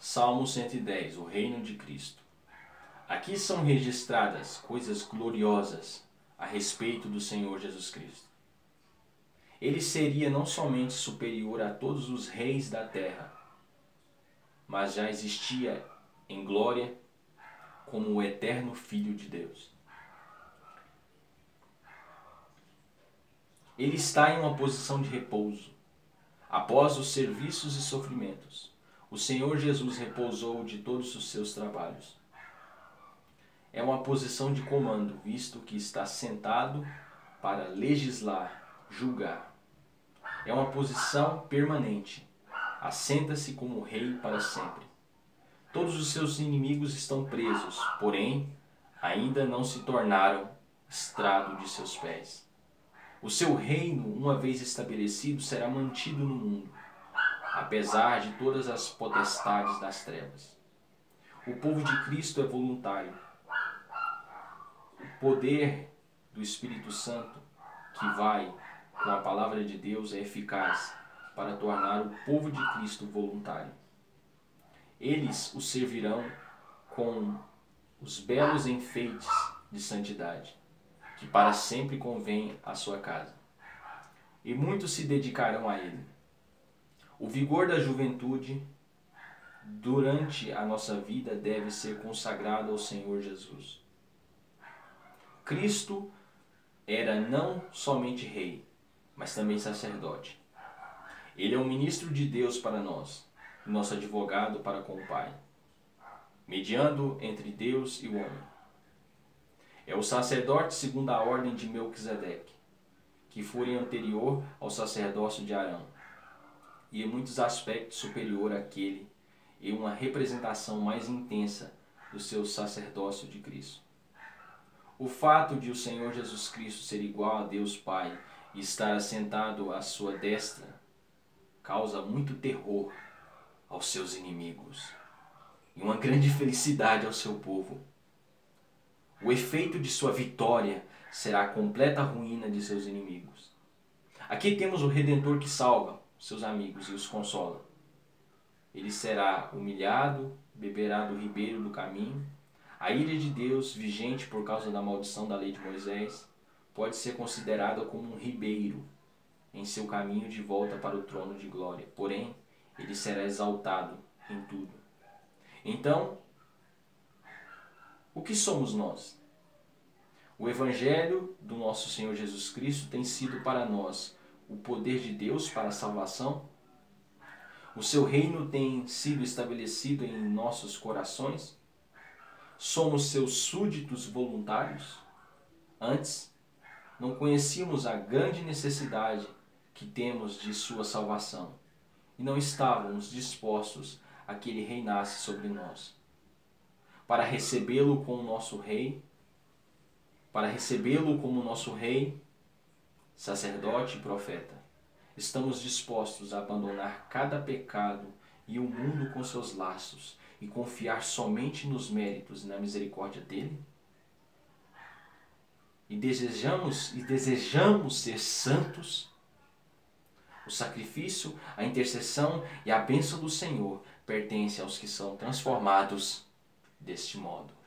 Salmo 110 O Reino de Cristo. Aqui são registradas coisas gloriosas a respeito do Senhor Jesus Cristo. Ele seria não somente superior a todos os reis da terra, mas já existia em glória como o eterno Filho de Deus. Ele está em uma posição de repouso, após os serviços e sofrimentos o Senhor Jesus repousou de todos os seus trabalhos. É uma posição de comando, visto que está sentado para legislar, julgar. É uma posição permanente. Assenta-se como rei para sempre. Todos os seus inimigos estão presos, porém, ainda não se tornaram estrado de seus pés. O seu reino, uma vez estabelecido, será mantido no mundo apesar de todas as potestades das trevas. O povo de Cristo é voluntário. O poder do Espírito Santo que vai com a palavra de Deus é eficaz para tornar o povo de Cristo voluntário. Eles o servirão com os belos enfeites de santidade, que para sempre convém à sua casa. E muitos se dedicarão a ele o vigor da juventude durante a nossa vida deve ser consagrado ao Senhor Jesus. Cristo era não somente rei, mas também sacerdote. Ele é um ministro de Deus para nós, nosso advogado para com o Pai, mediando entre Deus e o homem. É o sacerdote segundo a ordem de Melquisedeque, que foi anterior ao sacerdócio de Arão e em muitos aspectos superior àquele e uma representação mais intensa do seu sacerdócio de Cristo. O fato de o Senhor Jesus Cristo ser igual a Deus Pai e estar assentado à sua destra causa muito terror aos seus inimigos e uma grande felicidade ao seu povo. O efeito de sua vitória será a completa ruína de seus inimigos. Aqui temos o Redentor que salva, seus amigos e os consola. Ele será humilhado, beberá do ribeiro do caminho. A ira de Deus, vigente por causa da maldição da lei de Moisés, pode ser considerada como um ribeiro em seu caminho de volta para o trono de glória. Porém, ele será exaltado em tudo. Então, o que somos nós? O Evangelho do nosso Senhor Jesus Cristo tem sido para nós o poder de Deus para a salvação? O seu reino tem sido estabelecido em nossos corações? Somos seus súditos voluntários? Antes, não conhecíamos a grande necessidade que temos de sua salvação e não estávamos dispostos a que ele reinasse sobre nós. Para recebê-lo como nosso rei, para recebê-lo como nosso rei, sacerdote e profeta, estamos dispostos a abandonar cada pecado e o mundo com seus laços e confiar somente nos méritos e na misericórdia dele? E desejamos e desejamos ser santos? O sacrifício, a intercessão e a bênção do Senhor pertencem aos que são transformados deste modo.